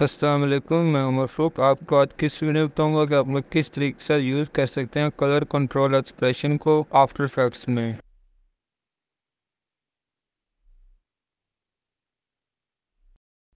वालेकुम, मैं उमर फ्रूक। आपको आज किस वीडियो बताऊँगा कि आप लोग किस तरीके से यूज़ कर सकते हैं कलर कंट्रोल एक्सप्रेशन को आफ्टर इफेक्ट्स में।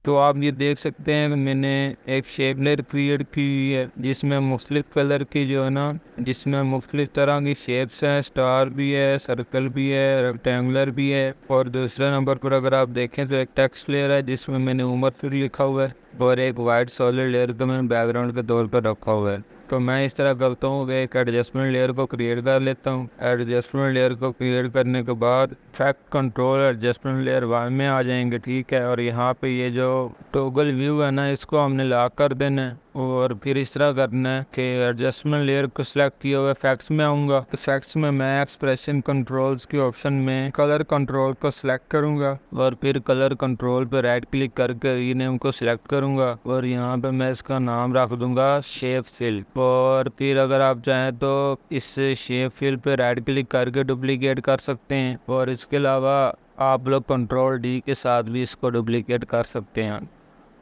तो आप ये देख सकते हैं मैंने एक शेपलर क्रिएट की हुई है, जिसमें मुख्तलिफ़ कलर की जो है ना, जिसमें मुख्तलिफ़ तरह की शेप्स हैं स्टार भी है सर्कल भी है रेक्टेंगुलर भी है। और दूसरे नंबर पर अगर आप देखें तो एक टेक्स्ट लेयर है, जिसमें मैंने उमर फिर लिखा हुआ है और एक वाइट सॉलिड लेयर को मैंने बैकग्राउंड के तौर पर रखा हुआ है। तो मैं इस तरह करता हूँ कि एक एडजस्टमेंट लेयर को क्रिएट कर लेता हूँ। एडजस्टमेंट लेयर को क्रिएट करने के बाद effect control adjustment layer one में आ जाएँगे, ठीक है? और यहाँ पे ये जो टोगल व्यू है ना, इसको हमने लॉक कर देना है। और फिर इस तरह करना है कि एडजस्टमेंट लेयर को सिलेक्ट किया हुआ फैक्ट्स में आऊँगा। तो फैक्ट्स में मैं एक्सप्रेशन कंट्रोल्स के ऑप्शन में कलर कंट्रोल को सिलेक्ट करूँगा और फिर कलर कंट्रोल पर राइट क्लिक करके रीनेम को सिलेक्ट करूँगा और यहाँ पे मैं इसका नाम रख दूँगा शेप फिल और फिर अगर आप चाहें तो इस शेप फिल पे राइट क्लिक करके डुप्लीकेट कर सकते हैं और इसके अलावा आप लोग कंट्रोल डी के साथ भी इसको डुप्लीकेट कर सकते हैं।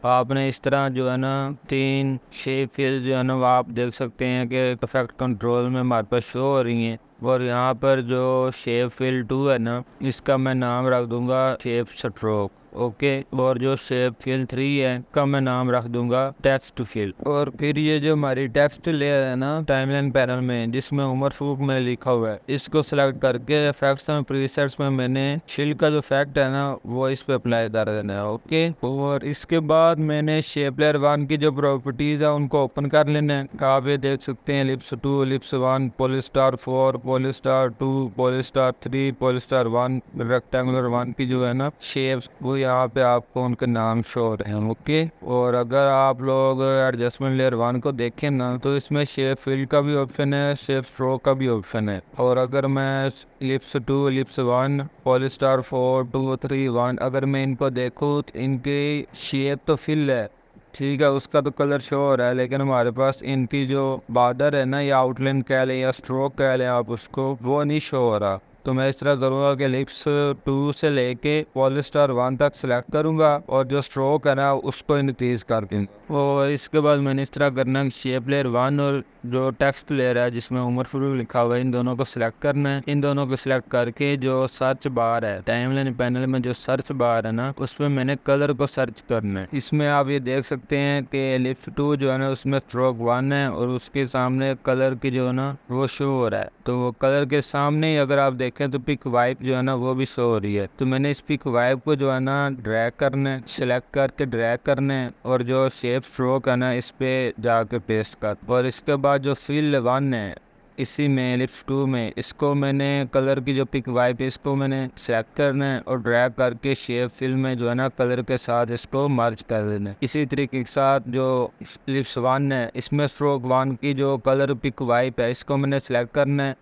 आपने इस तरह जो है ना तीन शेप फ़ेज़ जो है ना वो आप देख सकते हैं कि परफेक्ट कंट्रोल में हमारे पास शो हो रही हैं। और यहाँ पर जो शेप फील टू है ना, इसका मैं नाम रख दूँगा शेप स्ट्रोक ओके, और जो शेप फिल थ्री है, का मैं नाम रख दूँगा टेक्स्ट फिल। और फिर ये जो हमारी टेक्स्ट लेयर है ना, टाइमलाइन पैनल में, जिसमें उमर फूक में लिखा हुआ है, इसको सिलेक्ट करके इफेक्ट्स में प्रीसेट्स में मैंने शिल का जो फैक्ट है ना, वो इस पे अप्लाई कर देना है, ओके? और इसके बाद मैंने शेप लेयर वन की जो प्रॉपर्टीज़ है, उनको ओपन कर लेना है। आप ये देख सकते हैं lips two lips one polystar four polystar two polystar three polystar one rectangular one की जो है ना शेप्स वो यहाँ पे आपको उनके नाम शो हो रहे हैं ओके और अगर आप लोग एडजस्टमेंट लेयर वन को देखें ना तो इसमें शेप फिल का भी ऑप्शन है शेप स्ट्रोक का भी ऑप्शन है। और अगर मैं lips two lips one polystar four two three one अगर मैं इनको देखूँ तो इनकी शेप तो फिल है, ठीक है? उसका तो कलर शो हो रहा है, लेकिन हमारे पास इनकी जो बार्डर है ना, या आउटलाइन कह लें या स्ट्रोक कह लें आप उसको, वो नहीं शो हो रहा। तो मैं इस तरह करूँगा कि लिप्स टू से लेके पॉलिस्टर वन तक सेलेक्ट करूँगा और जो स्ट्रोक है ना, उसको इंक्रीज करके। और इसके बाद मैंने इस तरह करना शेप लेयर वन और जो टेक्स्ट लेयर है, जिसमें उमर फरूक लिखा हुआ है, इन दोनों को सिलेक्ट करना है। इन दोनों को सिलेक्ट करके जो सर्च बार है टाइमलाइन पैनल में जो सर्च बार है ना उसमें मैंने कलर को सर्च करना है। इसमें आप ये देख सकते हैं कि लिफ्ट टू जो है ना, उसमें स्ट्रोक वन है और उसके सामने कलर की जो है ना, वो शो हो रहा है। तो वो कलर के सामने ही अगर आप देखें तो पिक वाइप जो है ना, वो भी शो हो रही है। तो मैंने इस पिक वाइप को जो है ना ड्रैग करना है सिलेक्ट करके ड्रैग करना है और जो शेप स्ट्रोक है ना, इस पे जाके पेस्ट कर। और इसके बाद बाद जो फील वन है, इसी में लिप्स टू में, इसको मैंने कलर की जो पिक वाइप है, इसको मैंने सेलेक्ट करना है और ड्रैग करके शेप फिल में जो है ना कलर के साथ इसको मर्ज कर देना है। इसी तरीके के साथ जो लिप्स वन है, इसमें स्ट्रोक वन की जो कलर पिक वाइप है, इसको मैंने सेलेक्ट करना है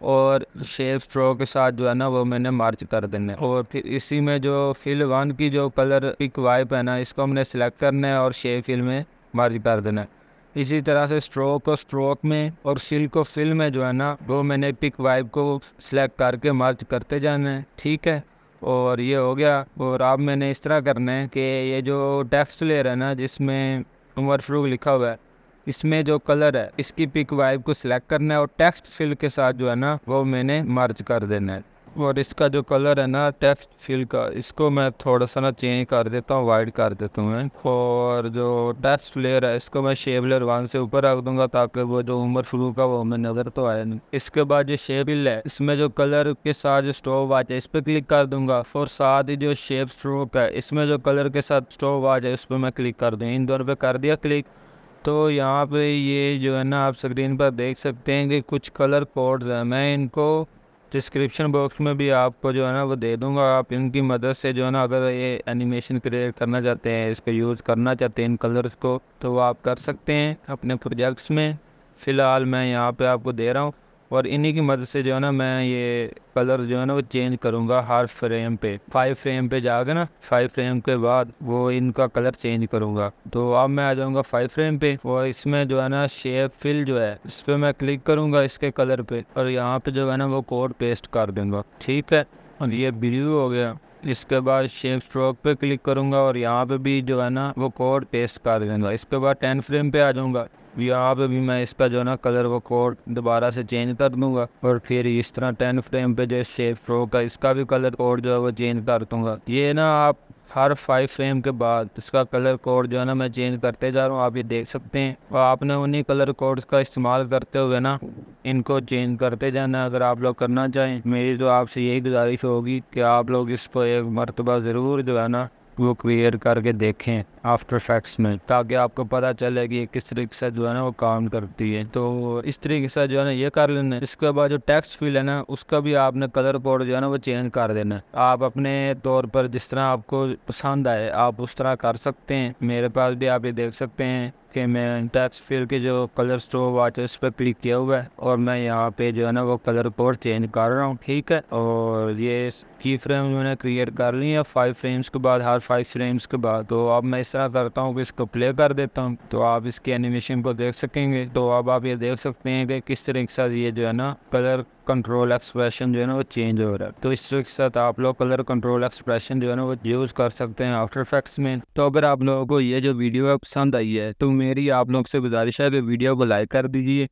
और शेप स्ट्रोक के साथ जो है ना वो मैंने मार्च कर देना है। और फिर इसी में जो फिल वन की जो कलर पिक वाइप है ना, इसको हमने सेलेक्ट करना है और शेप फिल में मार्च कर देना है। इसी तरह से स्ट्रोक को स्ट्रोक में और सिल को फिल में जो है ना, वो मैंने पिक वाइब को सिलेक्ट करके मर्ज करते जाना है, ठीक है? और ये हो गया। और अब मैंने इस तरह करना है कि ये जो टेक्स्ट लेयर है ना, जिसमें उमर फ्रूक लिखा हुआ है, इसमें जो कलर है, इसकी पिक वाइब को सिलेक्ट करना है और टेक्स्ट फिल के साथ जो है ना, वो मैंने मर्ज कर देना है। और इसका जो कलर है ना टेक्स्ट फिल का, इसको मैं थोड़ा सा ना चेंज कर देता हूँ वाइट कर देता हूँ मैं। और जो टेक्स्ट लेयर है, इसको मैं शेप लेयर वन से ऊपर रख दूँगा ताकि वो जो उम्र फ्रू का वो हमें नज़र तो आए नहीं। इसके बाद जो शेप हिल है, इसमें जो कलर के साथ जो स्टोव वाच है, इस पर क्लिक कर दूँगा। और साथ ही जो शेप स्ट्रोक है, इसमें जो कलर के साथ स्टोव वाच है, इस पर मैं क्लिक कर दूँ इन दोनों पर कर दिया क्लिक तो यहाँ पे ये जो है ना, आप स्क्रीन पर देख सकते हैं कि कुछ कलर कोड्स हैं। मैं इनको डिस्क्रिप्शन बॉक्स में भी आपको जो है ना वो दे दूँगा। आप इनकी मदद से जो है ना अगर ये एनिमेशन क्रिएट करना चाहते हैं, इसको यूज़ करना चाहते हैं इन कलर्स को तो वो आप कर सकते हैं अपने प्रोजेक्ट्स में। फ़िलहाल मैं यहाँ पे आपको दे रहा हूँ। और इन्हीं की मदद से जो है ना मैं ये कलर जो है ना वो चेंज करूँगा हर फ्रेम पे। फाइव फ्रेम पे जाकर ना फाइव फ्रेम के बाद वो इनका कलर चेंज करूँगा। तो अब मैं आ जाऊँगा फाइव फ्रेम पे और इसमें जो है ना शेप फिल जो है, इस पर मैं क्लिक करूँगा इसके कलर पे और यहाँ पे जो है ना वो कोड पेस्ट कर दूँगा। ठीक है? और ये ब्लू हो गया। इसके बाद शेप स्ट्रोक पे क्लिक करूँगा और यहाँ पे भी जो है ना वो कोड पेस्ट कर दूँगा। इसके बाद टेन फ्रेम पे आ जाऊँगा। यहाँ पे भी मैं इसका जो है ना कलर वो कोड दोबारा से चेंज कर दूँगा और फिर इस तरह टेन फ्रेम पे जो शेप स्ट्रोक है इसका भी कलर कोड जो है वो चेंज कर दूँगा। ये ना आप हर फाइव फ्रेम के बाद इसका कलर कोड जो है ना मैं चेंज करते जा रहा हूँ, आप ये देख सकते हैं। और आपने उन्हीं कलर कोड्स का इस्तेमाल करते हुए ना इनको चेंज करते जाना अगर आप लोग करना चाहें। मेरी तो आपसे यही गुजारिश होगी कि आप लोग इस पर एक मरतबा ज़रूर जो है ना वो क्लियर करके देखें आफ्टर फैक्ट्स में, ताकि आपको पता चले कि किस तरीके से जो है ना वो काम करती है। तो इस तरीके से जो है ना ये कर लेना। इसके बाद जो टेक्स्ट फील है ना, उसका भी आपने कलर कोड जो है ना वो चेंज कर देना। आप अपने तौर पर जिस तरह आपको पसंद आए, आप उस तरह कर सकते हैं। मेरे पास भी आप ये देख सकते हैं। कि मैं टैक्स फिल के जो कलर स्टोर वाच है उस पर क्लिक किया हुआ है और मैं यहाँ पे जो है ना वो कलर कोड चेंज कर रहा हूँ, ठीक है? और ये की फ्रेम मैंने क्रिएट कर ली है फाइव फ्रेम्स के बाद, हर फाइव फ्रेम्स के बाद। तो अब मैं इस तरह करता हूँ कि इसको प्ले कर देता हूँ। तो आप इसके एनिमेशन को देख सकेंगे। तो अब आप ये देख सकते हैं कि किस तरीके से ये जो है ना कलर कंट्रोल एक्सप्रेशन जो है ना, वो चेंज हो रहा है। तो इस तरीके के साथ आप लोग कलर कंट्रोल एक्सप्रेशन जो है ना, वो यूज़ कर सकते हैं आफ्टर इफेक्ट्स में। तो अगर आप लोगों को ये जो वीडियो है पसंद आई है तो मेरी आप लोग से गुजारिश है कि वीडियो को लाइक कर दीजिए।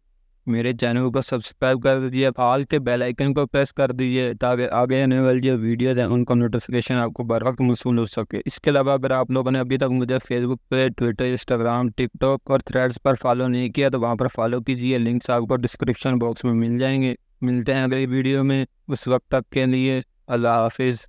मेरे चैनल को सब्सक्राइब कर दीजिए। हाल के बेल आइकन को प्रेस कर दीजिए, ताकि आगे आने वाली जो वीडियोज़ हैं, उनका नोटिफिकेशन आपको बर वक्त मसूल हो सके। इसके अलावा अगर आप लोगों ने अभी तक मुझे फेसबुक पे ट्विटर इंस्टाग्राम टिकटॉक और थ्रेड्स पर फॉलो नहीं किया तो वहाँ पर फॉलो कीजिए। लिंक्स आपको डिस्क्रिप्शन बॉक्स में मिल जाएँगे। मिलते हैं अगले वीडियो में। उस वक्त तक के लिए अल्लाह हाफिज़।